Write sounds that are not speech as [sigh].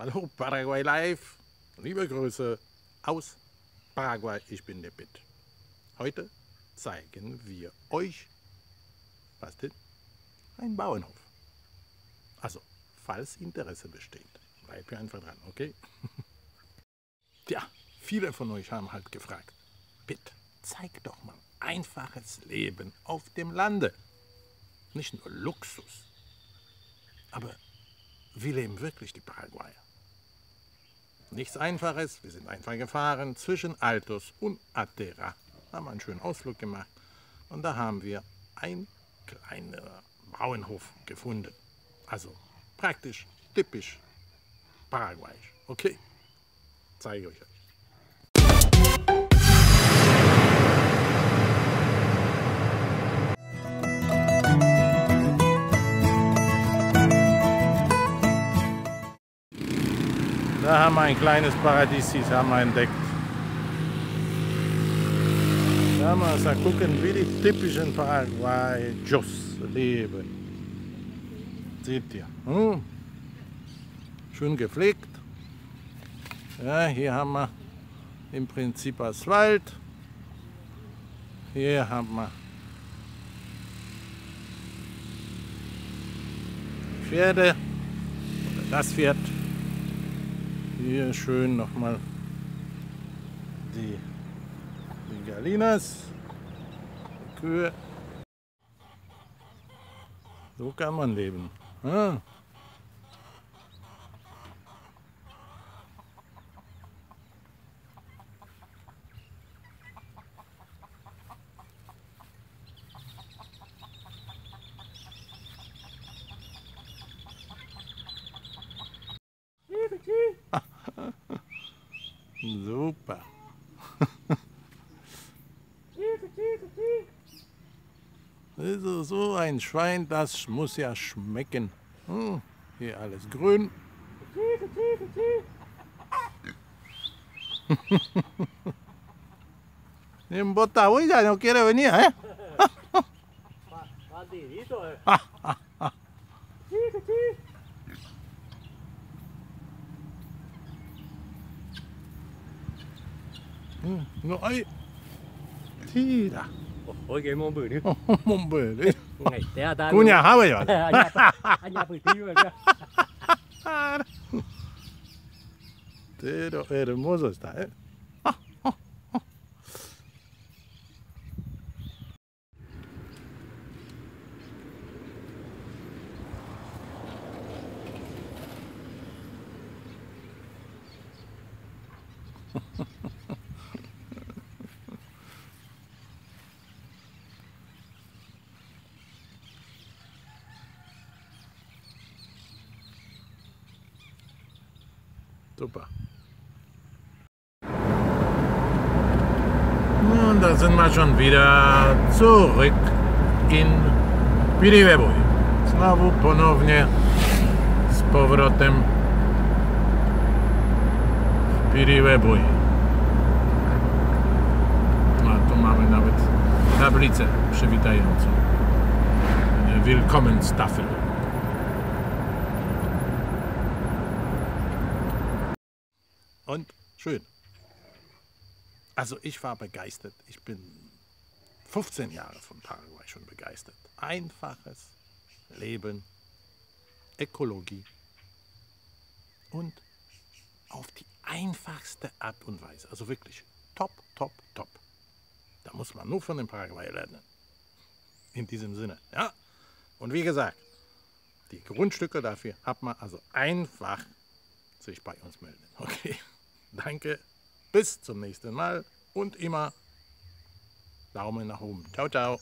Hallo Paraguay Live, liebe Grüße aus Paraguay, ich bin der Bit. Heute zeigen wir euch, was denn? Ein Bauernhof. Also, falls Interesse besteht, bleibt ihr einfach dran, okay? [laughs] Tja, viele von euch haben halt gefragt, Bit, zeig doch mal einfaches Leben auf dem Lande. Nicht nur Luxus. Aber wie leben wirklich die Paraguayer? Nichts Einfaches, wir sind einfach gefahren zwischen Altos und Atera, haben einen schönen Ausflug gemacht und da haben wir einen kleinen Bauernhof gefunden. Also praktisch, typisch paraguayisch. Okay, zeige ich euch. Da haben wir ein kleines Paradies, das haben wir entdeckt. Da haben wir gucken, wie die typischen Paraguayos leben. Seht ihr? Hm? Schön gepflegt. Ja, hier haben wir im Prinzip Asphalt. Hier haben wir Pferde das Pferd. Hier schön nochmal die, die Galinas, die Kühe. So kann man leben. Ah. Super. Also so ein Schwein, das muss ja schmecken. Hm, hier alles grün. En Botagüilla no quiere venir, ¿eh? Bandidito, eh. Nei! Tida! Og jeg må bøle. Må bøle. Kunne jeg ha vært gjort? Det er da er det morsomt, det. Ha ha. Super. Nun, da sind wir schon wieder zurück in Piriwebuj. Znowu ponownie z powrotem w Piriwebuj. A tu mamy nawet tablicę przywitającą. Willkommen Staffel. Und schön. Also ich war begeistert. Ich bin 15 Jahre von Paraguay schon begeistert. Einfaches Leben, Ökologie und auf die einfachste Art und Weise. Also wirklich top, top, top. Da muss man nur von den Paraguay lernen. In diesem Sinne. Ja. Und wie gesagt, die Grundstücke dafür hat man also einfach sich bei uns melden. Okay. Danke, bis zum nächsten Mal und immer Daumen nach oben. Ciao, ciao.